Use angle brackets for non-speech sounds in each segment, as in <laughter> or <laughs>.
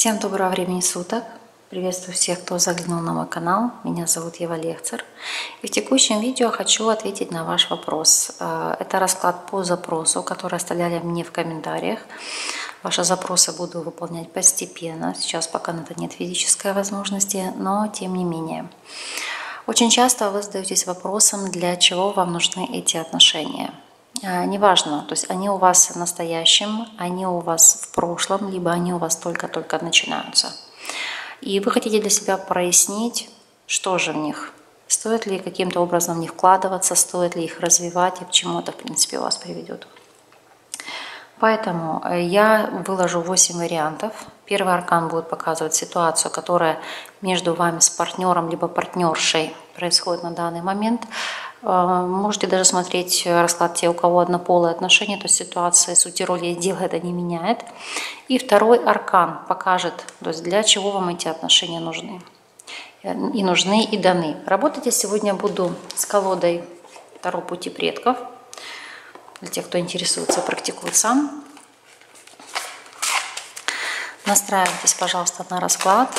Всем доброго времени суток! Приветствую всех, кто заглянул на мой канал. Меня зовут Ева Лехцер. И в текущем видео хочу ответить на ваш вопрос. Э, это расклад по запросу, который оставляли мне в комментариях. Ваши запросы буду выполнять постепенно. Сейчас пока на это нет физической возможности, но тем не менее. Очень часто вы задаетесь вопросом, для чего вам нужны эти отношения. Э, неважно, то есть они у вас в настоящем, они у вас в прошлом, либо они у вас только-только начинаются. И вы хотите для себя прояснить, что же в них, стоит ли каким-то образом в них вкладываться, стоит ли их развивать и к чему это, в принципе, вас приведет. Поэтому э, я выложу 8 вариантов. Первый аркан будет показывать ситуацию, которая между вами с партнером либо партнершей происходит на данный момент. Э, можете даже смотреть расклад те, у кого однополые отношения, то есть ситуация, сути роли дела это не меняет. И второй аркан покажет, то есть для чего вам эти отношения нужны. И нужны, и даны. Работать я сегодня буду с колодой второго пути предков. Для тех, кто интересуется, практикует сам. Настраивайтесь, пожалуйста, на расклад.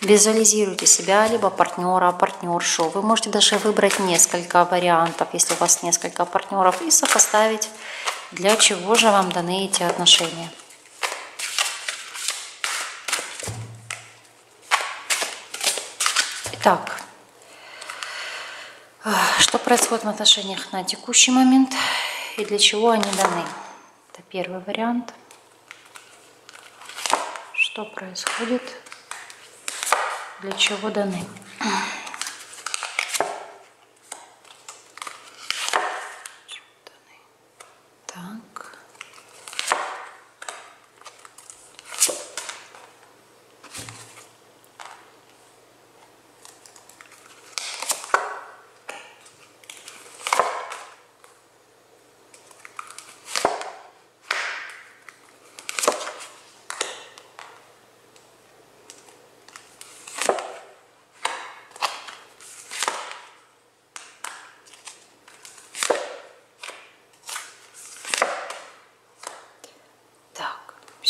Визуализируйте себя, либо партнера, партнершу. Вы можете даже выбрать несколько вариантов, если у вас несколько партнеров, и сопоставить, для чего же вам даны эти отношения. Итак, что происходит в отношениях на текущий момент и для чего они даны? Это первый вариант. Что происходит для чего даны.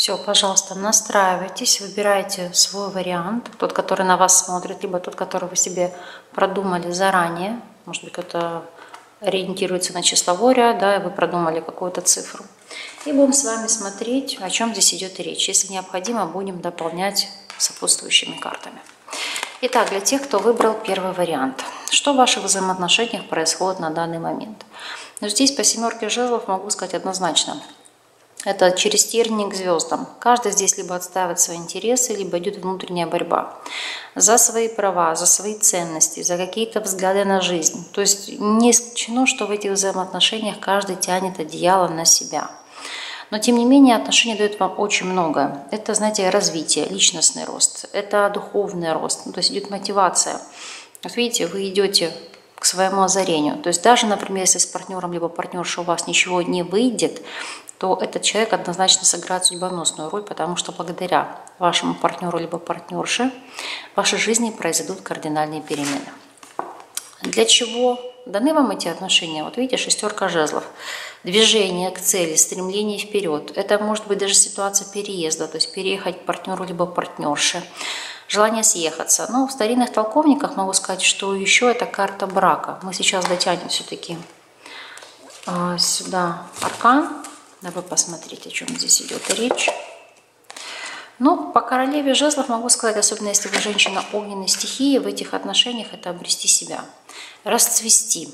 Все, пожалуйста, настраивайтесь, выбирайте свой вариант, тот, который на вас смотрит, либо тот, который вы себе продумали заранее. Может быть, кто-то ориентируется на числовой ряд, да, и вы продумали какую-то цифру. И будем с вами смотреть, о чем здесь идет речь. Если необходимо, будем дополнять сопутствующими картами. Итак, для тех, кто выбрал первый вариант. Что в ваших взаимоотношениях происходит на данный момент? Но здесь по семерке жезлов могу сказать однозначно – это через тернии к звездам. Каждый здесь либо отстаивает свои интересы, либо идет внутренняя борьба за свои права, за свои ценности, за какие-то взгляды на жизнь. То есть не исключено, что в этих взаимоотношениях каждый тянет одеяло на себя. Но тем не менее отношения дают вам очень много. Это, знаете, развитие, личностный рост, это духовный рост, ну, то есть идет мотивация. Вот видите, вы идете к своему озарению. То есть даже, например, если с партнером либо партнерша у вас ничего не выйдет, то этот человек однозначно сыграет судьбоносную роль, потому что благодаря вашему партнеру либо партнерше в вашей жизни произойдут кардинальные перемены. Для чего даны вам эти отношения? Вот видите, шестерка жезлов. Движение к цели, стремление вперед. Это может быть даже ситуация переезда, то есть переехать к партнеру либо партнерше. Желание съехаться. Но в старинных толковниках могу сказать, что еще это карта брака. Мы сейчас дотянем все-таки а, сюда аркан Давай посмотреть, о чем здесь идет речь. Ну, по королеве жезлов могу сказать, особенно если вы женщина огненной стихии, в этих отношениях это обрести себя, расцвести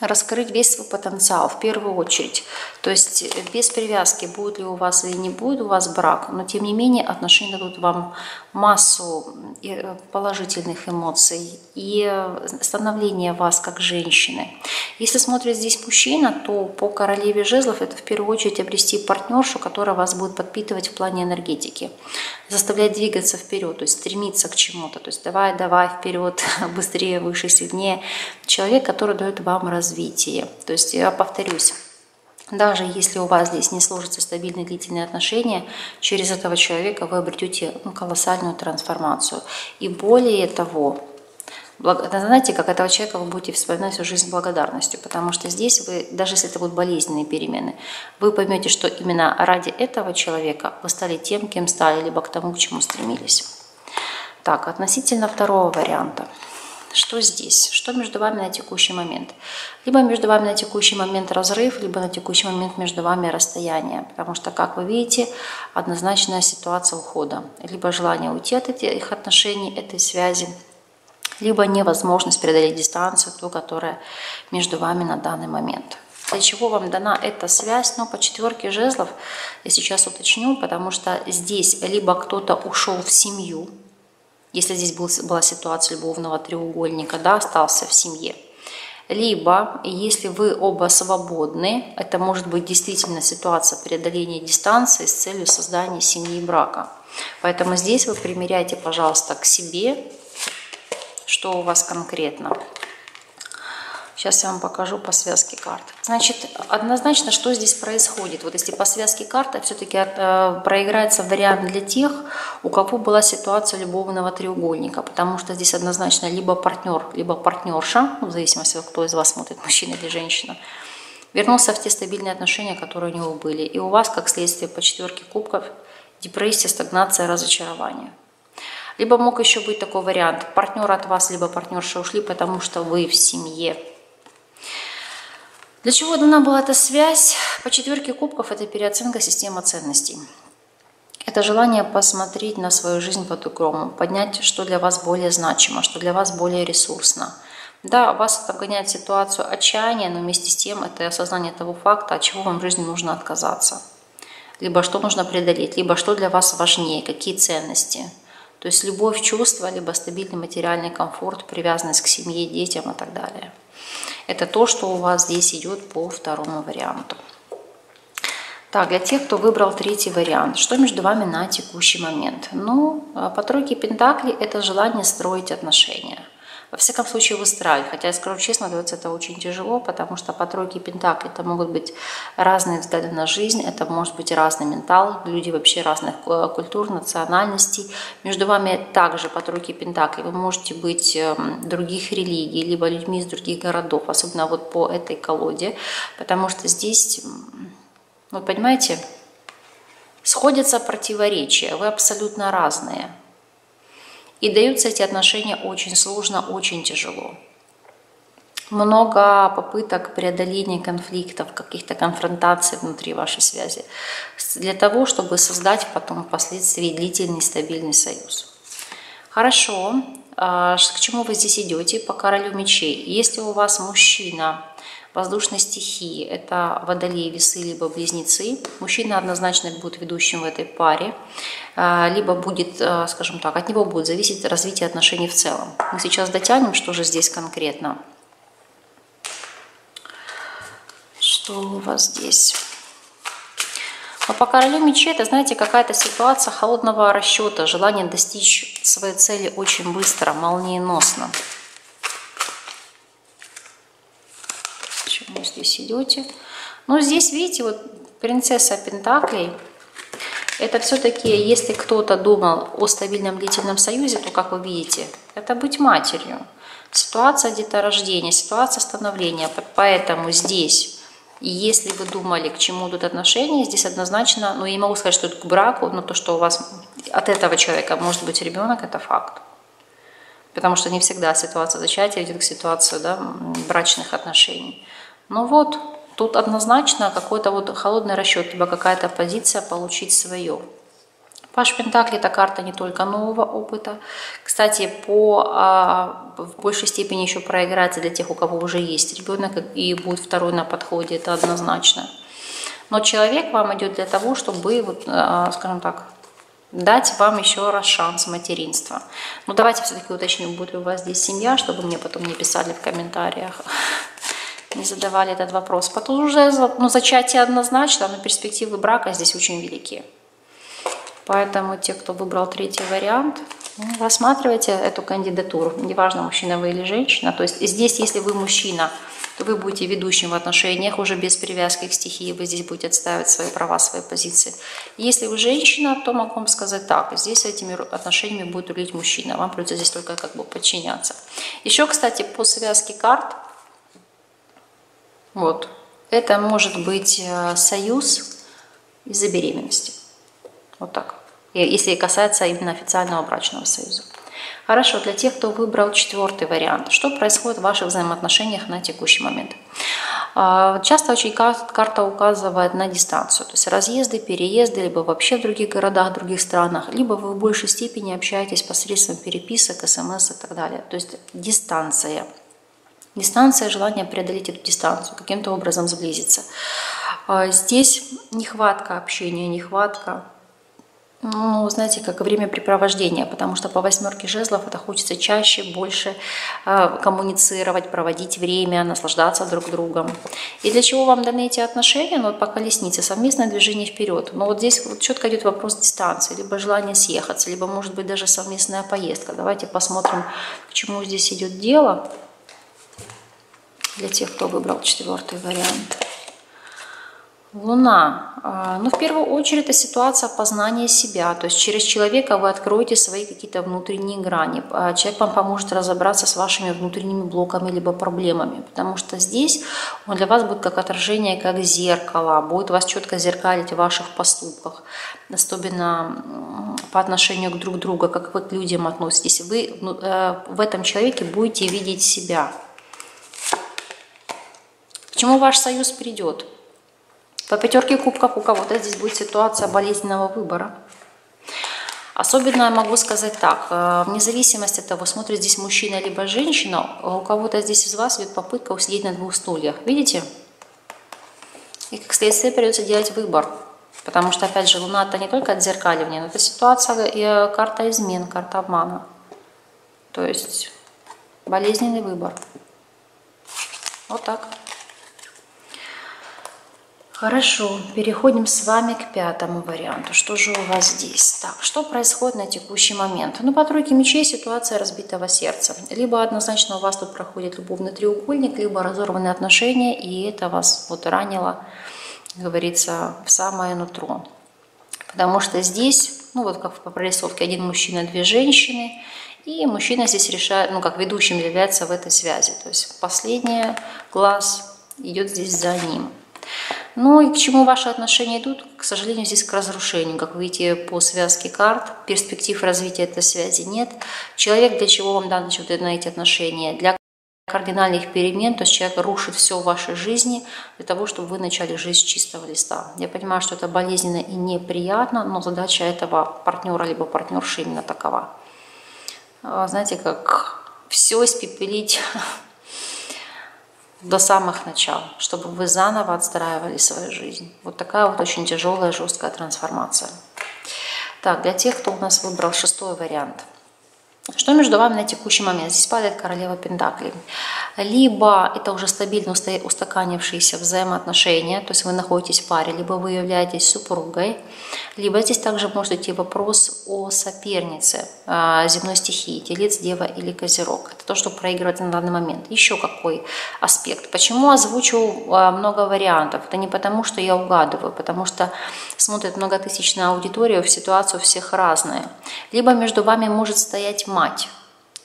раскрыть весь свой потенциал в первую очередь. То есть э, без привязки, будет ли у вас или не будет у вас брак, но тем не менее отношения дадут вам массу э, положительных эмоций и э, становление вас как женщины. Если смотрит здесь мужчина, то по королеве жезлов это в первую очередь обрести партнершу, которая вас будет подпитывать в плане энергетики, заставлять двигаться вперед, то есть стремиться к чему-то, то есть давай, давай вперед, <laughs> быстрее, выше, сильнее. Человек, который дает вам развитие развитии. То есть я повторюсь, даже если у вас здесь не сложатся стабильные длительные отношения, через этого человека вы обретете ну, колоссальную трансформацию. И более того, знаете, как этого человека вы будете вспоминать всю жизнь благодарностью, потому что здесь вы, даже если это будут болезненные перемены, вы поймете, что именно ради этого человека вы стали тем, кем стали, либо к тому, к чему стремились. Так, относительно второго варианта. Что здесь? Что между вами на текущий момент? Либо между вами на текущий момент разрыв, либо на текущий момент между вами расстояние. Потому что, как вы видите, однозначная ситуация ухода. Либо желание уйти от этих отношений, этой связи, либо невозможность преодолеть дистанцию, ту, которая между вами на данный момент. Для чего вам дана эта связь? Ну, по четверке жезлов я сейчас уточню, потому что здесь либо кто-то ушел в семью, если здесь был, была ситуация любовного треугольника, да, остался в семье. Либо, если вы оба свободны, это может быть действительно ситуация преодоления дистанции с целью создания семьи и брака. Поэтому здесь вы примеряйте, пожалуйста, к себе что у вас конкретно. Сейчас я вам покажу по связке карт. Значит, однозначно, что здесь происходит? Вот если по связке карт, все-таки э, проиграется вариант для тех, у кого была ситуация любовного треугольника, потому что здесь однозначно либо партнер, либо партнерша, ну, в зависимости от кто из вас смотрит, мужчина или женщина, вернулся в те стабильные отношения, которые у него были. И у вас, как следствие по четверке кубков, депрессия, стагнация, разочарование. Либо мог еще быть такой вариант. Партнер от вас, либо партнерша ушли, потому что вы в семье. Для чего дана была эта связь? По четверке кубков это переоценка системы ценностей. Это желание посмотреть на свою жизнь по-другому, поднять, что для вас более значимо, что для вас более ресурсно. Да, вас это обгоняет ситуацию отчаяния, но вместе с тем это осознание того факта, от чего вам в жизни нужно отказаться. Либо что нужно преодолеть, либо что для вас важнее, какие ценности – то есть любовь, чувство, либо стабильный материальный комфорт, привязанность к семье, детям и так далее. Это то, что у вас здесь идет по второму варианту. Так, для тех, кто выбрал третий вариант, что между вами на текущий момент? Ну, а по тройке Пентакли это желание строить отношения – во всяком случае выстраивать. Хотя, я скажу честно, дается это очень тяжело, потому что по тройке пентаклей это могут быть разные взгляды на жизнь, это может быть разный ментал, люди вообще разных э, культур, национальностей. Между вами также по тройке пентаклей вы можете быть эм, других религий, либо людьми из других городов, особенно вот по этой колоде, потому что здесь, вот понимаете, сходятся противоречия, вы абсолютно разные – и даются эти отношения очень сложно, очень тяжело. Много попыток преодоления конфликтов, каких-то конфронтаций внутри вашей связи, для того, чтобы создать потом впоследствии длительный стабильный союз. Хорошо, а, к чему вы здесь идете? По королю мечей. Если у вас мужчина воздушной стихии. Это водолей, весы, либо близнецы. Мужчина однозначно будет ведущим в этой паре, а, либо будет, а, скажем так, от него будет зависеть развитие отношений в целом. Мы сейчас дотянем, что же здесь конкретно. Что у вас здесь? Но по королю мечей это, знаете, какая-то ситуация холодного расчета, желание достичь своей цели очень быстро, молниеносно. Почему здесь идете? Ну, здесь, видите, вот принцесса Пентаклей, это все-таки, если кто-то думал о стабильном длительном союзе, то, как вы видите, это быть матерью. Ситуация деторождения, ситуация становления. Поэтому здесь, если вы думали, к чему тут отношения, здесь однозначно, ну, я не могу сказать, что это к браку, но то, что у вас от этого человека может быть ребенок, это факт. Потому что не всегда ситуация зачатия идет к ситуации да, брачных отношений. Ну вот, тут однозначно какой-то вот холодный расчет, либо какая-то позиция получить свое. Паш Пентакли – это карта не только нового опыта. Кстати, по, а, в большей степени еще проиграется для тех, у кого уже есть ребенок, и будет второй на подходе, это однозначно. Но человек вам идет для того, чтобы, вот, а, скажем так, дать вам еще раз шанс материнства. Ну давайте все-таки уточним, будет ли у вас здесь семья, чтобы мне потом не писали в комментариях не задавали этот вопрос. Потом уже ну, зачатие однозначно, но перспективы брака здесь очень велики. Поэтому те, кто выбрал третий вариант, ну, рассматривайте эту кандидатуру. Неважно, мужчина вы или женщина. То есть здесь, если вы мужчина, то вы будете ведущим в отношениях уже без привязки к стихии, вы здесь будете отстаивать свои права, свои позиции. Если вы женщина, то могу вам сказать так, здесь этими отношениями будет рулить мужчина, вам придется здесь только как бы подчиняться. Еще, кстати, по связке карт, вот, это может быть э, союз из-за беременности. Вот так. Если касается именно официального брачного союза. Хорошо, для тех, кто выбрал четвертый вариант, что происходит в ваших взаимоотношениях на текущий момент? А, часто очень карта указывает на дистанцию, то есть разъезды, переезды, либо вообще в других городах, других странах, либо вы в большей степени общаетесь посредством переписок, смс и так далее. То есть дистанция. Дистанция, желание преодолеть эту дистанцию, каким-то образом сблизиться. А, здесь нехватка общения, нехватка ну, знаете, как времяпрепровождение, потому что по восьмерке жезлов это хочется чаще, больше э, коммуницировать, проводить время, наслаждаться друг другом. И для чего вам даны эти отношения? Ну, вот по колеснице, совместное движение вперед. Но вот здесь вот четко идет вопрос дистанции, либо желание съехаться, либо, может быть, даже совместная поездка. Давайте посмотрим, к чему здесь идет дело для тех, кто выбрал четвертый вариант. Луна. А, ну, в первую очередь, это ситуация познания себя. То есть через человека вы откроете свои какие-то внутренние грани. А, человек вам поможет разобраться с вашими внутренними блоками либо проблемами. Потому что здесь он для вас будет как отражение, как зеркало. Будет вас четко зеркалить в ваших поступках. Особенно по отношению к друг другу, как вы к людям относитесь. Вы ну, э, в этом человеке будете видеть себя. К чему ваш союз придет? По пятерке кубков у кого-то здесь будет ситуация болезненного выбора. Особенно я могу сказать так, э, вне зависимости от того, смотрит здесь мужчина либо женщина, у кого-то здесь из вас идет попытка усидеть на двух стульях. Видите? И как следствие придется делать выбор. Потому что, опять же, Луна это не только отзеркаливание, но это ситуация, и э, карта измен, карта обмана. То есть болезненный выбор. Вот так. Хорошо, переходим с вами к пятому варианту. Что же у вас здесь? Так, что происходит на текущий момент? Ну, по тройке мечей ситуация разбитого сердца. Либо однозначно у вас тут проходит любовный треугольник, либо разорванные отношения, и это вас вот ранило, говорится, в самое нутро. Потому что здесь, ну вот как по прорисовке, один мужчина, две женщины, и мужчина здесь решает, ну как ведущим является в этой связи. То есть последний глаз идет здесь за ним. Ну и к чему ваши отношения идут? К сожалению, здесь к разрушению. Как видите по связке карт, перспектив развития этой связи нет. Человек для чего вам даны вот эти отношения? Для кардинальных перемен, то есть человек рушит все в вашей жизни для того, чтобы вы начали жизнь с чистого листа. Я понимаю, что это болезненно и неприятно, но задача этого партнера либо партнерши именно такова. А, знаете, как все испепелить <laughs> до самых начал, чтобы вы заново отстраивали свою жизнь. Вот такая вот очень тяжелая, жесткая трансформация. Так, для тех, кто у нас выбрал шестой вариант – что между вами на текущий момент? Здесь падает королева Пентаклей. Либо это уже стабильно устаканившиеся взаимоотношения, то есть вы находитесь в паре, либо вы являетесь супругой, либо здесь также может идти вопрос о сопернице а, земной стихии, телец, дева или козерог. Это то, что проигрывает на данный момент. Еще какой аспект? Почему озвучу а, много вариантов? Это не потому, что я угадываю, потому что смотрит многотысячная аудитория, в ситуацию всех разная. Либо между вами может стоять мать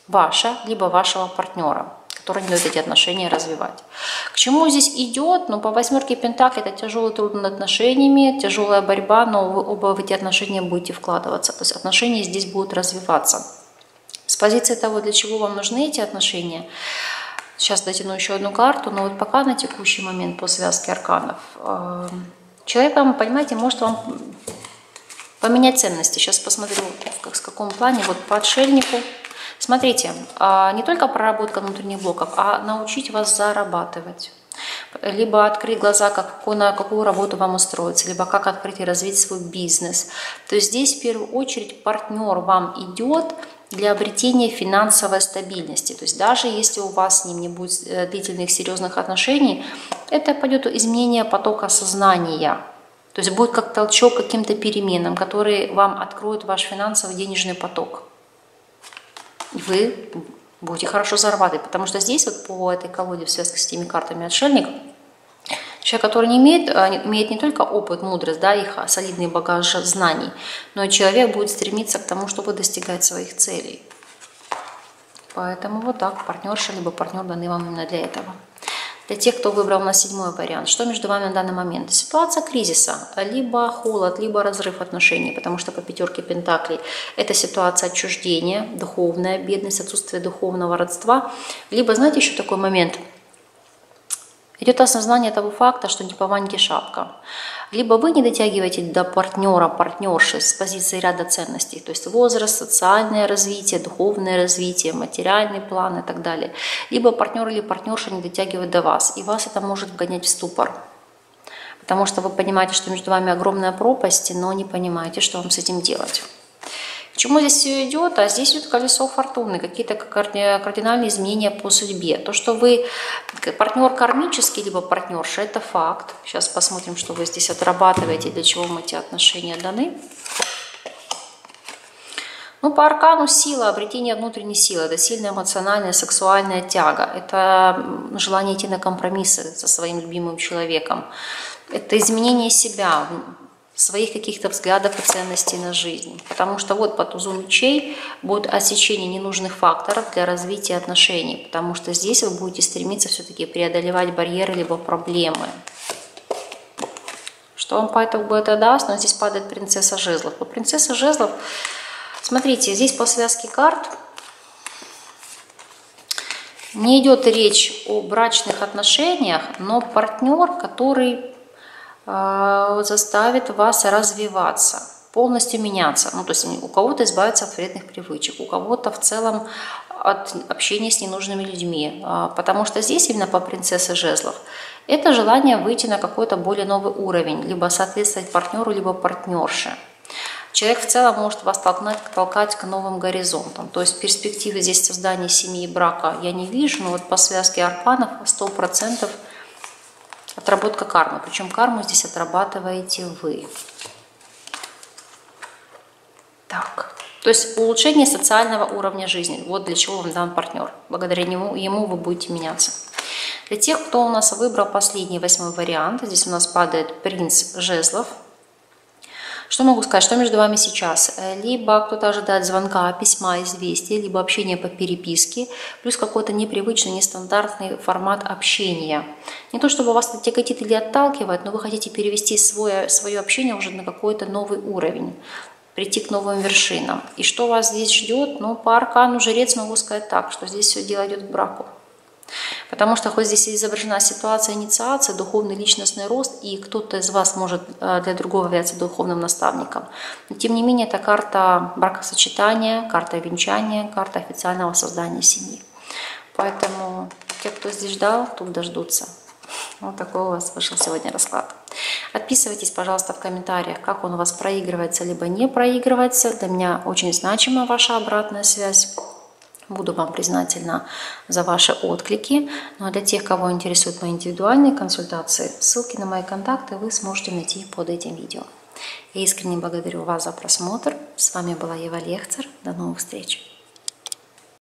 ваша, либо вашего партнера, который не дает эти отношения развивать. К чему здесь идет? Ну, по восьмерке Пентаклей это тяжелый труд над отношениями, тяжелая борьба, но вы оба в эти отношения будете вкладываться. То есть отношения здесь будут развиваться. С позиции того, для чего вам нужны эти отношения, сейчас дотяну еще одну карту, но вот пока на текущий момент по связке арканов, эм, человек вам, понимаете, может вам Поменять ценности. Сейчас посмотрю, как, в каком плане. Вот по отшельнику. Смотрите, а, не только проработка внутренних блоков, а научить вас зарабатывать либо открыть глаза, как, на какую работу вам устроиться, либо как открыть и развить свой бизнес. То есть здесь в первую очередь партнер вам идет для обретения финансовой стабильности. То есть даже если у вас с ним не будет э, длительных серьезных отношений, это пойдет изменение потока сознания. То есть будет как толчок каким-то переменам, которые вам откроют ваш финансовый денежный поток. Вы будете хорошо зарабатывать, потому что здесь вот по этой колоде в связке с теми картами отшельник, человек, который не имеет, э, имеет не только опыт, мудрость, да, их солидный багаж знаний, но и человек будет стремиться к тому, чтобы достигать своих целей. Поэтому вот так, партнерша, либо партнер даны вам именно для этого. Для тех, кто выбрал на седьмой вариант, что между вами на данный момент? Ситуация кризиса, либо холод, либо разрыв отношений, потому что по пятерке пентаклей это ситуация отчуждения, духовная бедность, отсутствие духовного родства. Либо, знаете, еще такой момент – идет осознание того факта, что не по ваньке шапка. Либо вы не дотягиваете до партнера, партнерши с позиции ряда ценностей, то есть возраст, социальное развитие, духовное развитие, материальный план и так далее. Либо партнер или партнерша не дотягивает до вас, и вас это может вгонять в ступор. Потому что вы понимаете, что между вами огромная пропасть, но не понимаете, что вам с этим делать. Чему здесь все идет? А здесь идет колесо фортуны, какие-то кардинальные изменения по судьбе. То, что вы партнер кармический, либо партнерша, это факт. Сейчас посмотрим, что вы здесь отрабатываете, для чего вам эти отношения даны. Ну, по аркану сила, обретение внутренней силы, это сильная эмоциональная, сексуальная тяга, это желание идти на компромиссы со своим любимым человеком, это изменение себя, своих каких-то взглядов и ценностей на жизнь. Потому что вот по тузу мечей будет отсечение ненужных факторов для развития отношений, потому что здесь вы будете стремиться все-таки преодолевать барьеры либо проблемы. Что вам по итогу это даст? Но здесь падает принцесса жезлов. Вот принцесса жезлов, смотрите, здесь по связке карт не идет речь о брачных отношениях, но партнер, который заставит вас развиваться, полностью меняться. Ну, то есть у кого-то избавиться от вредных привычек, у кого-то в целом от общения с ненужными людьми. А, потому что здесь именно по принцессе жезлов это желание выйти на какой-то более новый уровень, либо соответствовать партнеру, либо партнерше. Человек в целом может вас толкнуть, толкать к новым горизонтам. То есть перспективы здесь создания семьи и брака я не вижу, но вот по связке арканов 100% Отработка кармы. Причем карму здесь отрабатываете вы. Так. То есть улучшение социального уровня жизни. Вот для чего вам дан партнер. Благодаря нему, ему вы будете меняться. Для тех, кто у нас выбрал последний восьмой вариант, здесь у нас падает принц жезлов – что могу сказать? Что между вами сейчас? Э, либо кто-то ожидает звонка, письма, известия, либо общения по переписке, плюс какой-то непривычный, нестандартный формат общения. Не то, чтобы вас это тяготит или отталкивает, но вы хотите перевести свое, свое общение уже на какой-то новый уровень прийти к новым вершинам. И что вас здесь ждет? Ну, по аркану жрец могу сказать так, что здесь все дело идет к браку. Потому что хоть здесь изображена ситуация инициации, духовный личностный рост, и кто-то из вас может э, для другого являться духовным наставником. Но тем не менее, это карта бракосочетания, карта венчания, карта официального создания семьи. Поэтому те, кто здесь ждал, тут дождутся. Вот такой у вас вышел сегодня расклад. Отписывайтесь, пожалуйста, в комментариях, как он у вас проигрывается, либо не проигрывается. Для меня очень значима ваша обратная связь. Буду вам признательна за ваши отклики. Ну а для тех, кого интересуют мои индивидуальные консультации, ссылки на мои контакты вы сможете найти под этим видео. Я искренне благодарю вас за просмотр. С вами была Ева Лехцер. До новых встреч!